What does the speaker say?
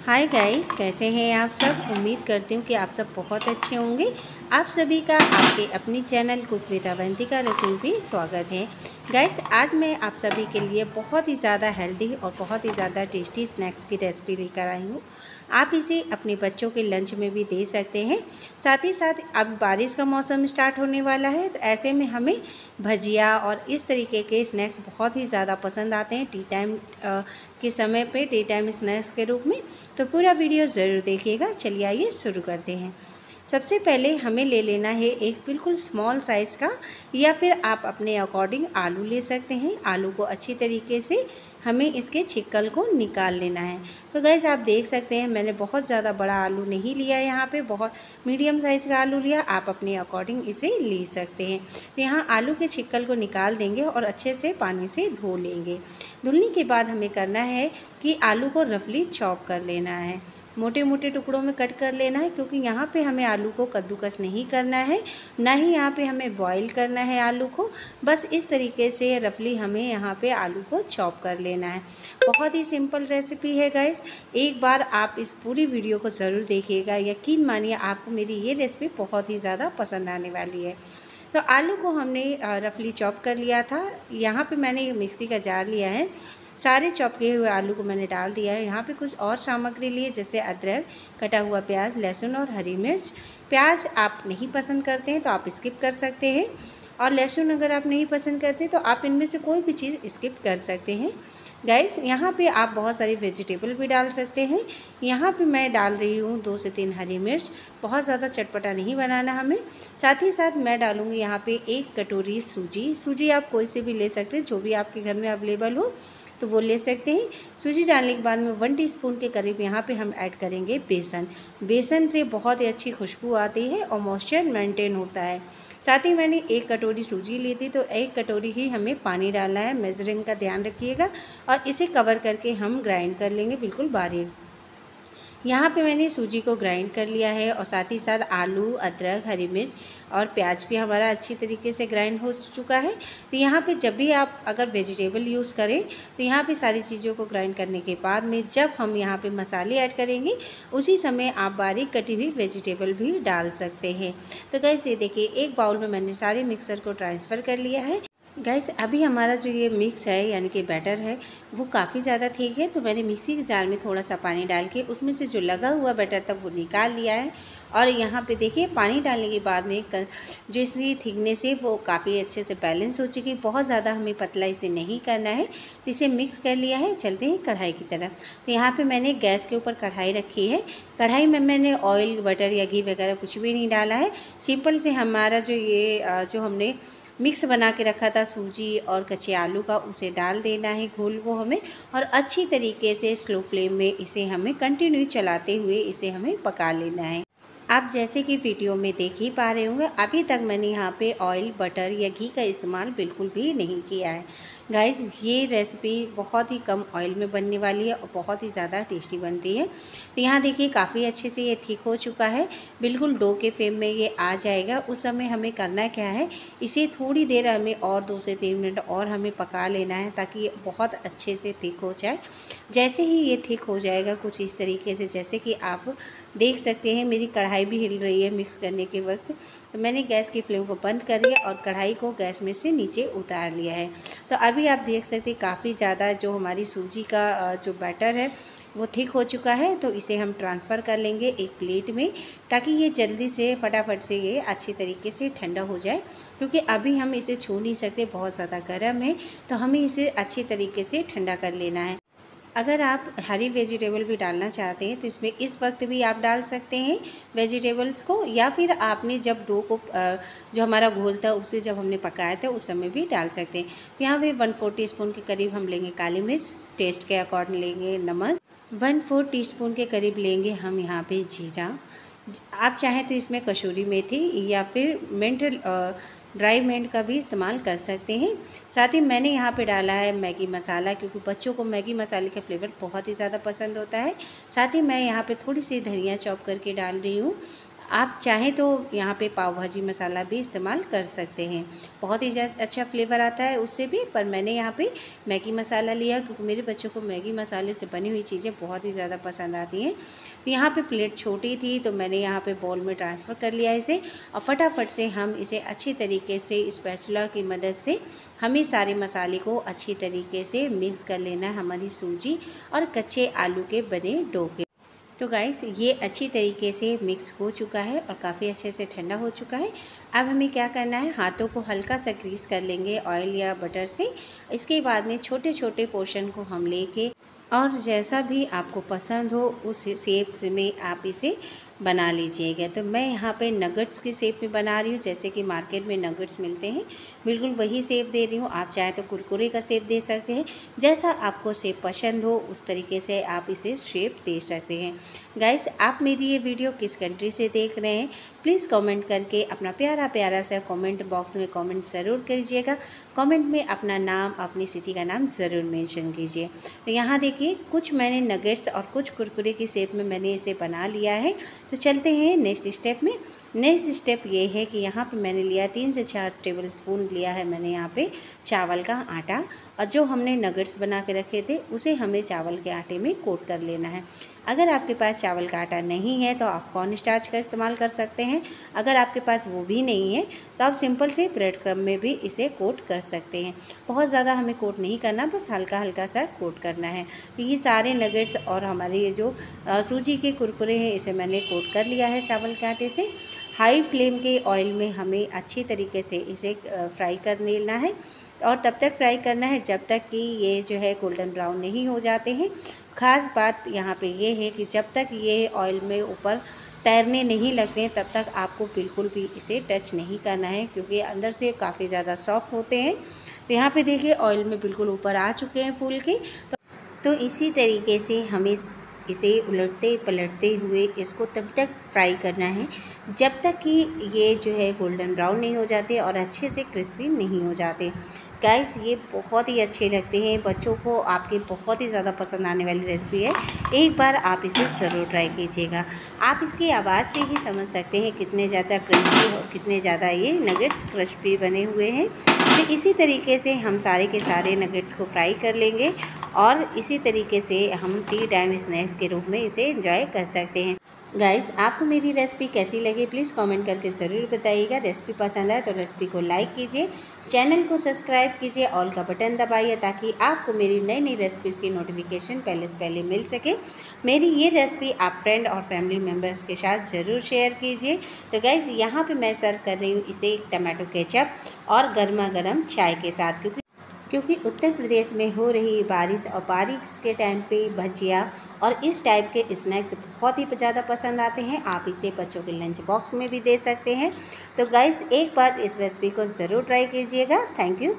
Hi guys कैसे हैं आप सब? उम्मीद करती हूँ कि आप सब बहुत अच्छे होंगे। आप सभी का आपके अपनी चैनल कुक विद अवंती का रसोई भी स्वागत है। गाइस आज मैं आप सभी के लिए बहुत ही ज़्यादा हेल्दी और बहुत ही ज़्यादा टेस्टी स्नैक्स की रेसिपी लेकर आई हूँ। आप इसे अपने बच्चों के लंच में भी दे सकते हैं। साथ ही साथ अब बारिश का मौसम स्टार्ट होने वाला है तो ऐसे में हमें भजिया और इस तरीके के स्नैक्स बहुत ही ज़्यादा पसंद आते हैं। टी टाइम के समय पे टी टाइम स्नैक्स के रूप में। तो पूरा वीडियो ज़रूर देखिएगा। चलिए आइए शुरू करते हैं। सबसे पहले हमें ले लेना है एक बिल्कुल स्मॉल साइज़ का, या फिर आप अपने अकॉर्डिंग आलू ले सकते हैं। आलू को अच्छी तरीके से हमें इसके छिक्कल को निकाल लेना है। तो गैस आप देख सकते हैं, मैंने बहुत ज़्यादा बड़ा आलू नहीं लिया यहाँ पे, बहुत मीडियम साइज़ का आलू लिया, आप अपने अकॉर्डिंग इसे ले सकते हैं। तो यहाँ आलू के छिक्कल को निकाल देंगे और अच्छे से पानी से धो लेंगे। धुलने के बाद हमें करना है कि आलू को रफली चॉप कर लेना है। मोटे मोटे टुकड़ों में कट कर लेना है, क्योंकि यहाँ पे हमें आलू को कद्दूकस नहीं करना है, ना ही यहाँ पे हमें बॉईल करना है आलू को। बस इस तरीके से रफली हमें यहाँ पे आलू को चॉप कर लेना है। बहुत ही सिंपल रेसिपी है गाइस एक बार आप इस पूरी वीडियो को ज़रूर देखिएगा। यकीन मानिए, आपको मेरी ये रेसिपी बहुत ही ज़्यादा पसंद आने वाली है। तो आलू को हमने रफली चॉप कर लिया था। यहाँ पे मैंने मिक्सी का जार लिया है। सारे चॉप किए हुए आलू को मैंने डाल दिया है। यहाँ पे कुछ और सामग्री लिए, जैसे अदरक, कटा हुआ प्याज, लहसुन और हरी मिर्च। प्याज आप नहीं पसंद करते हैं तो आप स्किप कर सकते हैं और लहसुन अगर आप नहीं पसंद करते तो आप इनमें से कोई भी चीज़ स्किप कर सकते हैं। गैस यहाँ पे आप बहुत सारी वेजिटेबल भी डाल सकते हैं। यहाँ पे मैं डाल रही हूँ दो से तीन हरी मिर्च। बहुत ज़्यादा चटपटा नहीं बनाना हमें। साथ ही साथ मैं डालूँगी यहाँ पे एक कटोरी सूजी। सूजी आप कोई से भी ले सकते हैं, जो भी आपके घर में अवेलेबल हो। तो वो ले सकते हैं। सूजी डालने के बाद में वन टीस्पून के करीब यहाँ पे हम ऐड करेंगे बेसन। बेसन से बहुत ही अच्छी खुशबू आती है और मॉइस्चर मेंटेन होता है। साथ ही मैंने एक कटोरी सूजी ली थी तो एक कटोरी ही हमें पानी डालना है। मेजरिंग का ध्यान रखिएगा और इसे कवर करके हम ग्राइंड कर लेंगे, बिल्कुल बारीक। यहाँ पे मैंने सूजी को ग्राइंड कर लिया है और साथ ही साथ आलू, अदरक, हरी मिर्च और प्याज भी हमारा अच्छी तरीके से ग्राइंड हो चुका है। तो यहाँ पे जब भी आप अगर वेजिटेबल यूज़ करें तो यहाँ पे सारी चीज़ों को ग्राइंड करने के बाद में जब हम यहाँ पे मसाले ऐड करेंगे, उसी समय आप बारीक कटी हुई वेजिटेबल भी डाल सकते हैं। तो कैसे देखिए, एक बाउल में मैंने सारे मिक्सर को ट्रांसफ़र कर लिया है। गैस अभी हमारा जो ये मिक्स है, यानी कि बैटर है, वो काफ़ी ज़्यादा ठीक है। तो मैंने मिक्सी के जार में थोड़ा सा पानी डाल के उसमें से जो लगा हुआ बैटर था, वो निकाल लिया है। और यहाँ पे देखिए, पानी डालने के बाद में जो इसकी थिकनेस है, वो काफ़ी अच्छे से बैलेंस हो चुकी है। बहुत ज़्यादा हमें पतला इसे नहीं करना है। तो इसे मिक्स कर लिया है। चलते हैं कढ़ाई की तरफ़। तो यहाँ पर मैंने गैस के ऊपर कढ़ाई रखी है। कढ़ाई में मैंने ऑयल बटर या घी वगैरह कुछ भी नहीं डाला है। सिंपल से हमारा जो ये जो हमने मिक्स बना के रखा था सूजी और कच्चे आलू का, उसे डाल देना है घोल को हमें और अच्छी तरीके से स्लो फ्लेम में इसे हमें कंटिन्यू चलाते हुए इसे हमें पका लेना है। आप जैसे कि वीडियो में देख ही पा रहे होंगे, अभी तक मैंने यहाँ पे ऑयल बटर या घी का इस्तेमाल बिल्कुल भी नहीं किया है। गाइस ये रेसिपी बहुत ही कम ऑयल में बनने वाली है और बहुत ही ज़्यादा टेस्टी बनती है। तो यहाँ देखिए, काफ़ी अच्छे से ये ठीक हो चुका है। बिल्कुल डो के फेम में ये आ जाएगा। उस समय हमें करना क्या है, इसे थोड़ी देर हमें और दो से तीन मिनट और हमें पका लेना है ताकि बहुत अच्छे से ठीक हो जाए। जैसे ही ये ठीक हो जाएगा कुछ इस तरीके से, जैसे कि आप देख सकते हैं, मेरी कढ़ाई भी हिल रही है मिक्स करने के वक्त। तो मैंने गैस की फ्लेम को बंद कर लिया और कढ़ाई को गैस में से नीचे उतार लिया है। तो अभी आप देख सकते हैं, काफ़ी ज़्यादा जो हमारी सूजी का जो बैटर है, वो थिक हो चुका है। तो इसे हम ट्रांसफ़र कर लेंगे एक प्लेट में, ताकि ये जल्दी से, फटाफट से ये अच्छी तरीके से ठंडा हो जाए। क्योंकि अभी हम इसे छू नहीं सकते, बहुत ज़्यादा गर्म है तो हमें इसे अच्छी तरीके से ठंडा कर लेना है। अगर आप हरी वेजिटेबल भी डालना चाहते हैं तो इसमें इस वक्त भी आप डाल सकते हैं वेजिटेबल्स को, या फिर आपने जब डो को जो हमारा घोल था, उसे जब हमने पकाया था, उस समय भी डाल सकते हैं। यहाँ पे वन फोर टी के करीब हम लेंगे काली मिर्च, टेस्ट के अकॉर्डिंग लेंगे नमक। वन फोर टी के करीब लेंगे हम यहाँ पर जीरा। आप चाहें तो इसमें कसूरी मेथी या फिर मिंट ड्राई मेंट का भी इस्तेमाल कर सकते हैं। साथ ही मैंने यहाँ पे डाला है मैगी मसाला क्योंकि बच्चों को मैगी मसाले का फ्लेवर बहुत ही ज़्यादा पसंद होता है। साथ ही मैं यहाँ पे थोड़ी सी धनिया चॉप करके डाल रही हूँ। आप चाहें तो यहाँ पे पाव भाजी मसाला भी इस्तेमाल कर सकते हैं। बहुत ही अच्छा फ्लेवर आता है उससे भी, पर मैंने यहाँ पे मैगी मसाला लिया क्योंकि मेरे बच्चों को मैगी मसाले से बनी हुई चीज़ें बहुत ही ज़्यादा पसंद आती हैं। तो यहाँ पे प्लेट छोटी थी तो मैंने यहाँ पे बॉल में ट्रांसफ़र कर लिया इसे, और फटाफट से हम इसे अच्छी तरीके से स्पैचुला की मदद से हमें सारे मसाले को अच्छी तरीके से मिक्स कर लेना है हमारी सूजी और कच्चे आलू के बने डो के तो गाइस ये अच्छी तरीके से मिक्स हो चुका है और काफ़ी अच्छे से ठंडा हो चुका है। अब हमें क्या करना है? हाथों को हल्का सा ग्रीस कर लेंगे ऑयल या बटर से। इसके बाद में छोटे छोटे पोर्शन को हम लेके और जैसा भी आपको पसंद हो, उस शेप में आप इसे बना लीजिएगा। तो मैं यहाँ पे नगट्स की शेप में बना रही हूँ, जैसे कि मार्केट में नगट्स मिलते हैं। बिल्कुल वही शेप दे रही हूँ। आप चाहे तो कुरकुरे का शेप दे सकते हैं। जैसा आपको शेप पसंद हो, उस तरीके से आप इसे शेप दे सकते हैं। गाइस आप मेरी ये वीडियो किस कंट्री से देख रहे हैं? प्लीज़ कमेंट करके अपना प्यारा प्यारा सा कमेंट बॉक्स में कमेंट ज़रूर कीजिएगा कमेंट में अपना नाम, अपनी सिटी का नाम ज़रूर मेंशन कीजिए। तो यहाँ देखिए, कुछ मैंने नगेट्स और कुछ कुरकुरे की शेप में मैंने इसे बना लिया है। तो चलते हैं नेक्स्ट स्टेप में। नेक्स्ट स्टेप ये है कि यहाँ पे मैंने लिया तीन से चार टेबल स्पून लिया है मैंने यहाँ पे चावल का आटा। और जो हमने नगट्स बना के रखे थे, उसे हमें चावल के आटे में कोट कर लेना है। अगर आपके पास चावल का आटा नहीं है तो आप कॉर्न स्टार्च का इस्तेमाल कर सकते हैं। अगर आपके पास वो भी नहीं है तो आप सिंपल से ब्रेड क्रम में भी इसे कोट कर सकते हैं। बहुत ज़्यादा हमें कोट नहीं करना, बस हल्का हल्का सा कोट करना है। तो ये सारे नगेट्स और हमारे ये जो सूजी के कुरकुरे हैं, इसे मैंने कोट कर लिया है चावल के आटे से। हाई फ्लेम के ऑयल में हमें अच्छी तरीके से इसे फ्राई कर लेना है। और तब तक फ्राई करना है जब तक कि ये जो है गोल्डन ब्राउन नहीं हो जाते हैं। ख़ास बात यहाँ पे ये है कि जब तक ये ऑयल में ऊपर तैरने नहीं लगते हैं तब तक आपको बिल्कुल भी इसे टच नहीं करना है क्योंकि अंदर से काफ़ी ज़्यादा सॉफ्ट होते हैं। तो यहाँ पे देखिए ऑयल में बिल्कुल ऊपर आ चुके हैं फूल के। तो, तो इसी तरीके से हमें इसे उलटते पलटते हुए इसको तब तक फ्राई करना है, जब तक कि ये जो है गोल्डन ब्राउन नहीं हो जाते और अच्छे से क्रिस्पी नहीं हो जाते। गाइस ये बहुत ही अच्छे लगते हैं। बच्चों को आपके बहुत ही ज़्यादा पसंद आने वाली रेसिपी है। एक बार आप इसे ज़रूर ट्राई कीजिएगा। आप इसकी आवाज़ से ही समझ सकते हैं कितने ज़्यादा क्रंची और कितने ज़्यादा ये नगेट्स क्रस्पी बने हुए हैं। तो इसी तरीके से हम सारे के सारे नगेट्स को फ्राई कर लेंगे और इसी तरीके से हम टी टाइम स्नैक्स के रूप में इसे इंजॉय कर सकते हैं। गाइस आपको मेरी रेसिपी कैसी लगी? प्लीज़ कमेंट करके ज़रूर बताइएगा। रेसिपी पसंद आए तो रेसिपी को लाइक कीजिए चैनल को सब्सक्राइब कीजिए ऑल का बटन दबाइए ताकि आपको मेरी नई नई रेसिपीज़ की नोटिफिकेशन पहले से पहले मिल सके। मेरी ये रेसिपी आप फ्रेंड और फैमिली मेंबर्स के साथ ज़रूर शेयर कीजिए। तो गाइज़ यहाँ पर मैं सर्व कर रही हूँ इसे टमाटो केचप और गर्मा गर्म चाय के साथ, क्योंकि क्योंकि उत्तर प्रदेश में हो रही बारिश और बारिश के टाइम पे भजिया और इस टाइप के स्नैक्स बहुत ही ज़्यादा पसंद आते हैं। आप इसे बच्चों के लंच बॉक्स में भी दे सकते हैं। तो गाइस एक बार इस रेसिपी को ज़रूर ट्राई कीजिएगा। Thank you